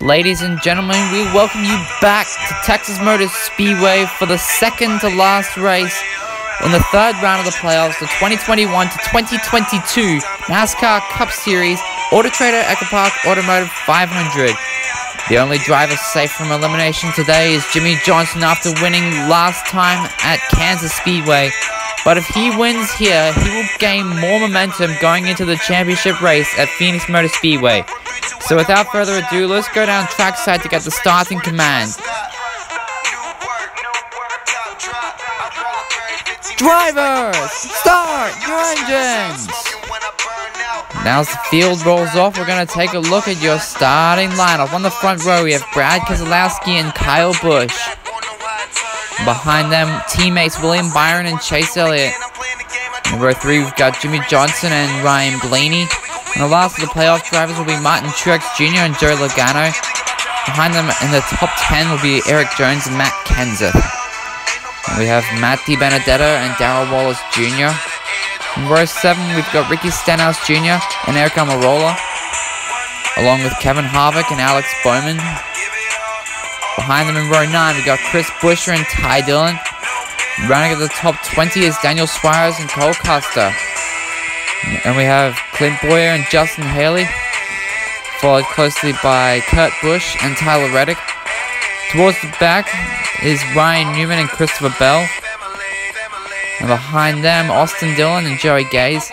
Ladies and gentlemen, we welcome you back to Texas Motor Speedway for the second to last race in the third round of the playoffs, the 2021 to 2022 NASCAR Cup Series Autotrader EchoPark Automotive 500. The only driver safe from elimination today is Jimmie Johnson after winning last time at Kansas Speedway. But if he wins here, he will gain more momentum going into the championship race at Phoenix Motor Speedway. So without further ado, let's go down trackside to get the starting command. Drivers, start your engines! Now as the field rolls off, we're going to take a look at your starting lineup. On the front row, we have Brad Keselowski and Kyle Busch. Behind them, teammates William Byron and Chase Elliott. Number three, we've got Jimmie Johnson and Ryan Blaney. And the last of the playoff drivers will be Martin Truex Jr. and Joe Logano. Behind them in the top 10 will be Erik Jones and Matt Kenseth. We have Matt DiBenedetto and Darrell Wallace Jr. In row 7, we've got Ricky Stenhouse Jr. and Aric Almirola, along with Kevin Harvick and Alex Bowman. Behind them in row 9, we've got Chris Buescher and Ty Dillon. Running at the top 20 is Daniel Suarez and Cole Custer. And we have Clint Bowyer and Justin Haley, followed closely by Kurt Busch and Tyler Reddick. Towards the back is Ryan Newman and Christopher Bell. And behind them, Austin Dillon and Joey Gase.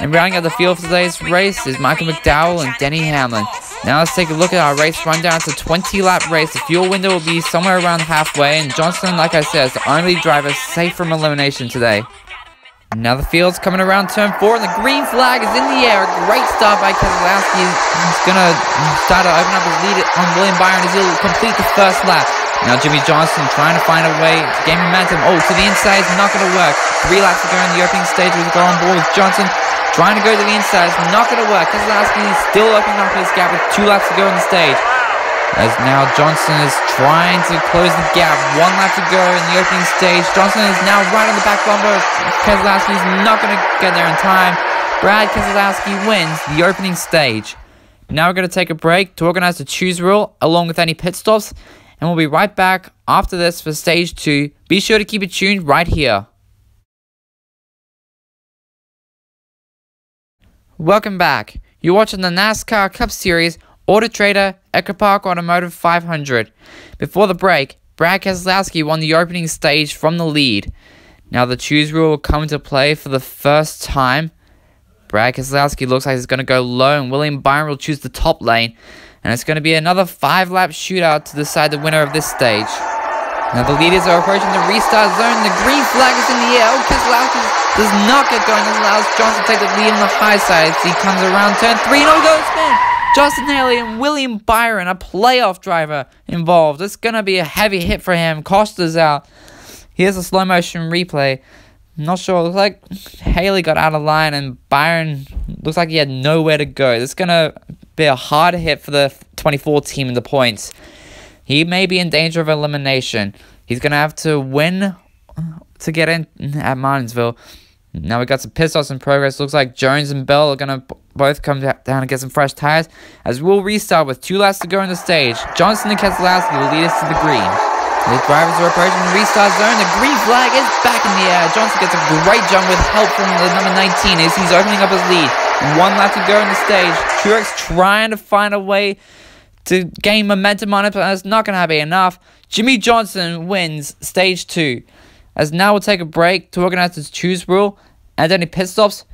And rounding out the field for today's race is Michael McDowell and Denny Hamlin. Now let's take a look at our race rundown. It's a 20 lap race. The fuel window will be somewhere around halfway. And Johnson, like I said, is the only driver safe from elimination today. Now the field's coming around turn four, and the green flag is in the air. Great start by Keselowski. He's going to start to open up his lead on William Byron as he'll complete the first lap. Now Jimmie Johnson trying to find a way to gain momentum. Oh, to the inside is not going to work. Three laps to go in the opening stage. We've on board with Johnson trying to go to the inside. It's not going to work. Keselowski is still opening up his gap with two laps to go in the stage. As now Johnson is trying to close the gap. One lap to go in the opening stage. Johnson is now right on the back bumper. Keselowski is not going to get there in time. Brad Keselowski wins the opening stage. Now we're going to take a break to organize the choose rule along with any pit stops. And we'll be right back after this for stage two. Be sure to keep it tuned right here. Welcome back. You're watching the NASCAR Cup Series Autotrader EchoPark Automotive 500. Before the break, Brad Keselowski won the opening stage from the lead. Now the choose rule will come into play for the first time. Brad Keselowski looks like he's going to go low, and William Byron will choose the top lane. And it's going to be another five lap shootout to decide the winner of this stage. Now the leaders are approaching the restart zone. The green flag is in the air. Oh, Keselowski does not get going. This allows Johnson to take the lead on the high side. As he comes around turn three. No, goes spin. Justin Haley and William Byron, a playoff driver, involved. It's going to be a heavy hit for him. Costa's out. Here's a slow motion replay. Not sure. Looks like Haley got out of line and Byron looks like he had nowhere to go. This is going to be a hard hit for the 24 team in the points. He may be in danger of elimination. He's going to have to win to get in at Martinsville. Now we got some pit stops in progress. Looks like Jones and Bell are going to both come down and get some fresh tires as we'll restart with two laps to go on the stage. Johnson and Keselowski will lead us to the green. The drivers are approaching the restart zone. The green flag is back in the air. Johnson gets a great jump with help from the number 19 as he's opening up his lead. One lap to go on the stage. Truex trying to find a way to gain momentum on it, but that's not going to be enough. Jimmie Johnson wins stage two. As now we'll take a break to organize this choose rule and any pit stops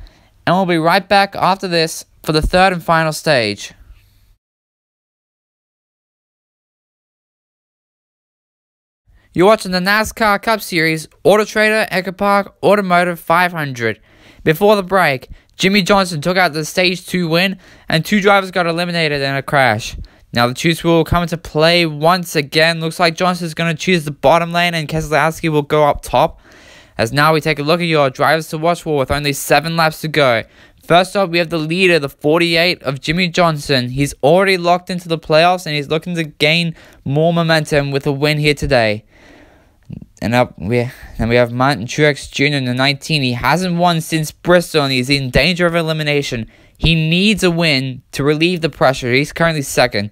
and we'll be right back after this for the third and final stage. You're watching the NASCAR Cup Series Autotrader Automotive 500. Before the break, Jimmie Johnson took out the Stage 2 win, and two drivers got eliminated in a crash. Now the choose will come into play once again. Looks like Johnson's going to choose the bottom lane, and Keselowski will go up top. As now we take a look at your drivers to watch for with only 7 laps to go. First up, we have the leader, the 48 of Jimmie Johnson. He's already locked into the playoffs and he's looking to gain more momentum with a win here today. And up we then we have Martin Truex Jr. in the 19. He hasn't won since Bristol and he's in danger of elimination. He needs a win to relieve the pressure. He's currently second.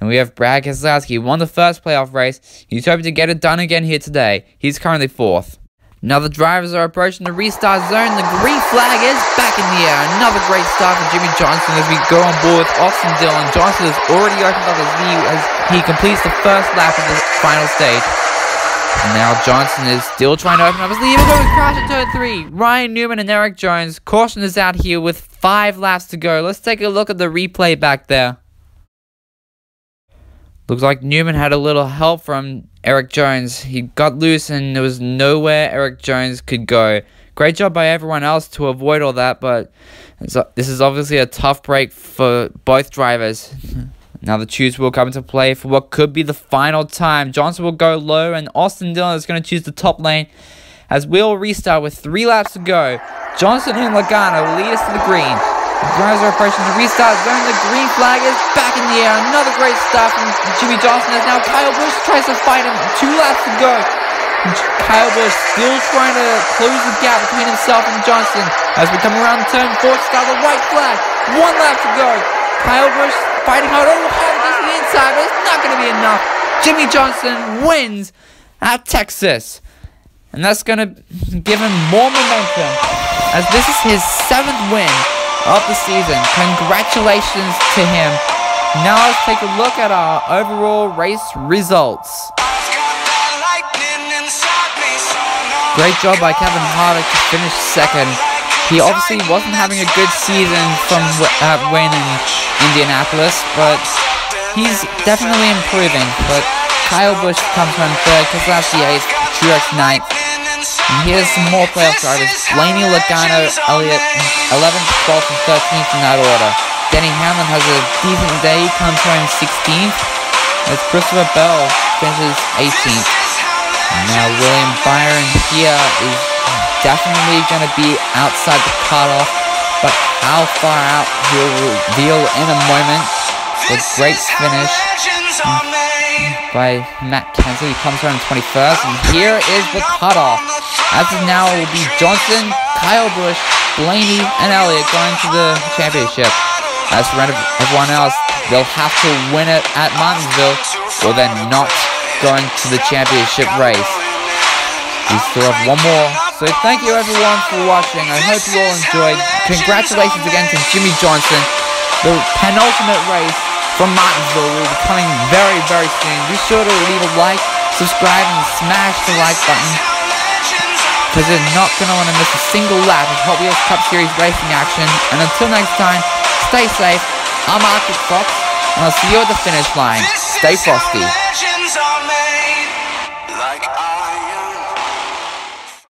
And we have Brad Keselowski, won the first playoff race. He's hoping to get it done again here today. He's currently fourth. Now the drivers are approaching the restart zone. The green flag is back in the air. Another great start for Jimmie Johnson as we go on board with Austin Dillon. Johnson has already opened up his lead as he completes the first lap of the final stage. Now Johnson is still trying to open up his lead. Even though we crash at turn three. Ryan Newman and Erik Jones. Caution is out here with five laps to go. Let's take a look at the replay back there. Looks like Newman had a little help from Erik Jones. He got loose and there was nowhere Erik Jones could go. Great job by everyone else to avoid all that, but this is obviously a tough break for both drivers. Now the choose will come into play for what could be the final time. Johnson will go low and Austin Dillon is going to choose the top lane as we'll restart with three laps to go. Johnson and Logano lead us to the green. Drivers are approaching the restart zone. The green flag is back in the air. Another great start from Jimmie Johnson as now Kyle Busch tries to fight him. Two laps to go. Kyle Busch still trying to close the gap between himself and Johnson as we come around turn four to start the white flag. One lap to go. Kyle Busch fighting hard. Oh, hard against the inside, but it's not going to be enough. Jimmie Johnson wins at Texas. And that's going to give him more momentum as this is his seventh win of the season. Congratulations to him. Now let's take a look at our overall race results. Great job by Kevin Harvick to finish second. He obviously wasn't having a good season from uh, when in Indianapolis, but he's definitely improving. But Kyle Busch comes from third, Keselowski eighth, Truex ninth, and here's some more playoff drivers. Blaney, Logano, Elliott, 11th, 12th, and 13th in that order. Denny Hamlin has a decent day, comes home 16th. As Christopher Bell finishes 18th. And now William Byron here is definitely going to be outside the cutoff, but how far out he'll reveal in a moment. A great finish by Matt Kenseth. He comes around 21st, and here is the cutoff. As of now, it will be Johnson, Kyle Busch, Blaney, and Elliott going to the championship. As for everyone else, they'll have to win it at Martinsville, or they're not going to the championship race. We still have one more. So thank you everyone for watching. I hope you all enjoyed. Congratulations again to Jimmie Johnson. The penultimate race from Martinsville will be coming very, very soon. Be sure to leave a like, subscribe, and smash the like button. Because you're not going to want to miss a single lap of Hot Wheels Cup Series racing action. And until next time, stay safe. I'm Arctic Fox, and I'll see you at the finish line. Stay frosty.